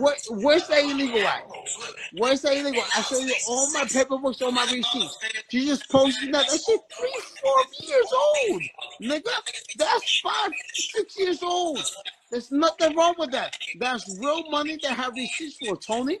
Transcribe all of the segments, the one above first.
Where, where's that illegal at? Where's that illegal? I show you all my paperwork, all my receipts. You just posting that. That shit three, four years old, nigga. That's five, six years old. There's nothing wrong with that. That's real money that have receipts for, Tony.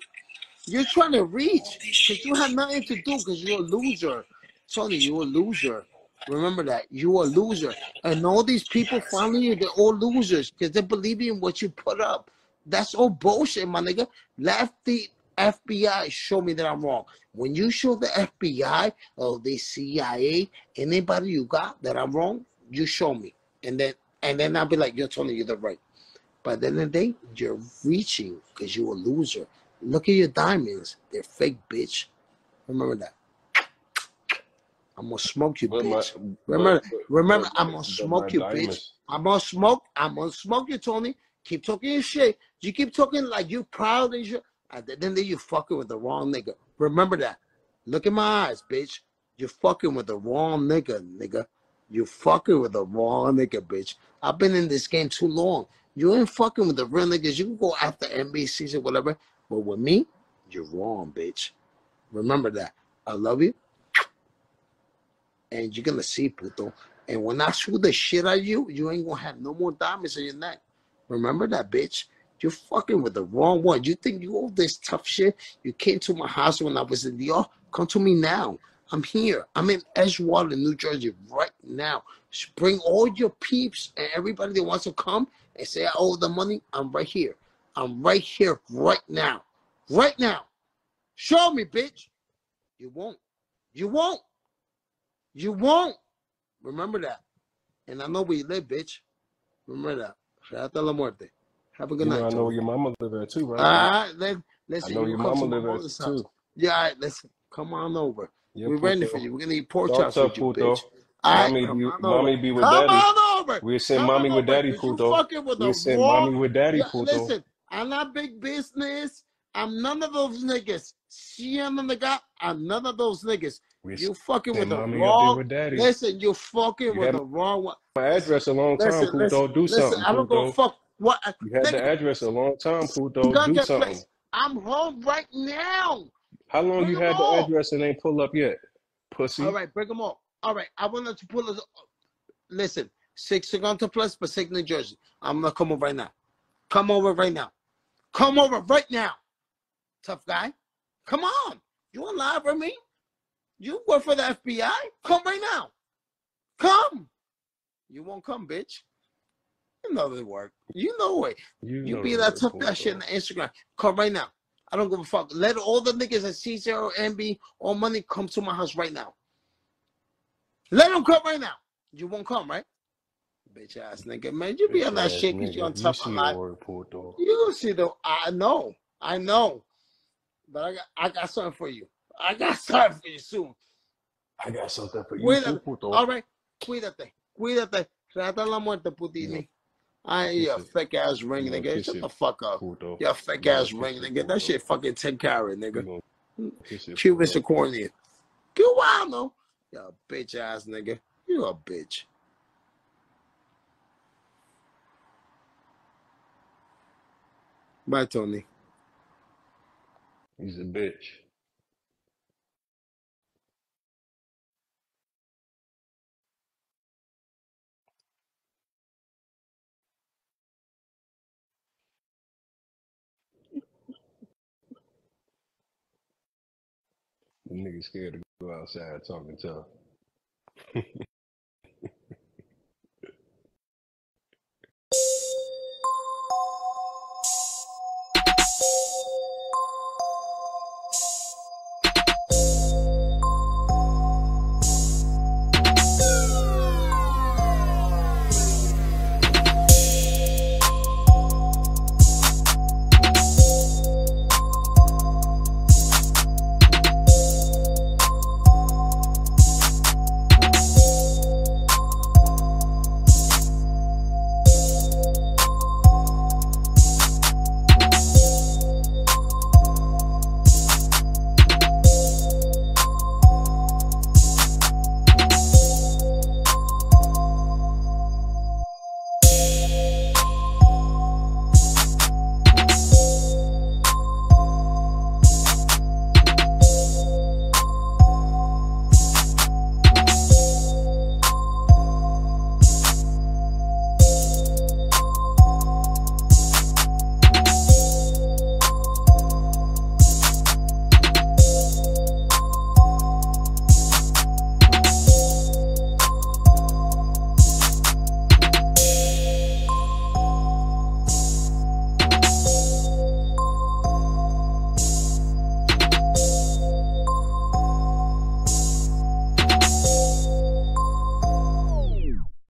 You're trying to reach because you have nothing to do because you're a loser. Tony, you're a loser. Remember that. You're a loser. And all these people following you, they're all losers because they believe in what you put up. That's all bullshit, my nigga. Let the FBI show me that I'm wrong. When you show the FBI or oh, the CIA, anybody you got that I'm wrong, you show me. And then and then I'll be like, you're telling you the right. But then the day, you're reaching because you're a loser. Look at your diamonds. They're fake, bitch. Remember that. I'm gonna smoke you, But bitch. but, Remember, but, remember, I'm gonna smoke my you, bitch. I'm gonna smoke. I'm gonna smoke you, Tony. Keep talking your shit. You keep talking like you proud and shit. And then you fucking with the wrong nigga. Remember that. Look in my eyes, bitch. You're fucking with the wrong nigga, nigga. You fucking with the wrong nigga, bitch. I've been in this game too long. You ain't fucking with the real niggas. You can go after NBCs or whatever. But with me, you're wrong, bitch. Remember that. I love you. And you're gonna see, puto. And when I shoot the shit at you, you ain't gonna have no more diamonds in your neck. Remember that, bitch. You're fucking with the wrong one. You think you all this tough shit? You came to my house when I was in the yard. Come to me now. I'm here. I'm in Edgewater, New Jersey, right now. Just Bring all your peeps and everybody that wants to come and say I owe the money. I'm right here. I'm right here, right now. Right now. Show me, bitch. You won't. You won't. You won't. Remember that. And I know where you live, bitch. Remember that. La muerte. Have a good You know, night, I know where your mama live at too, right? All right, let, I listen, know you your come to mama my live at mother's house. too. Yeah, all right, listen. Come on over. Yeah, We're ready for puto. you. We're gonna eat pork Talk chops with you, puto. bitch. All right, Mommy come be, on over. mommy be with Come daddy. on over. We send Come mommy on with over. daddy, Cause you puto. fucking with We the send wrong. mommy with daddy, Yeah, puto. listen, I'm not big business. I'm none of those niggas. See, I'm the guy. I'm none of those niggas. We You fucking with the mommy up there wrong. with daddy. Listen, you fucking You with had the wrong one. my Listen, address a long time, listen, listen, puto. Do listen. something, I don't puto. fuck what. Uh, you had Nigga, the address a long time, I'm puto. Do something. I'm home right now. How long Bring you had the all. address and ain't pull up yet? Pussy. All right, bring them all. All right, I wanted to pull us. Listen, six Toronto plus, but six New Jersey. I'm gonna come over right now. Come over right now. Come over right now. Tough guy. Come on. You want to lie for me? You work for the FBI? Come right now. Come. You won't come, bitch. You know the work. You know it. You You know be that tough that shit on. Instagram. Come right now. I don't give a fuck. Let all the niggas at C0, MB, all money come to my house right now. Let them come right now. You won't come, right? Bitch ass nigga, man. You be on that shit because you're on nigga. You the alive. word. You see the I know. I know. But I got I got something for you. I got something for you soon. I got something for you Cuídate. All right. Cuídate. Cuídate. Trata la muerte, putini. I kiss you it. fake ass ring, nigga. Shut the fuck up. puto. You fake You ass ring, nigga. That shit fucking 10 carat, nigga. gonna kiss it, Cute Mr. Corny. Get wild, no. You a bitch ass nigga. You a bitch. Bye, Tony. He's a bitch. The nigga scared to go outside talking tough.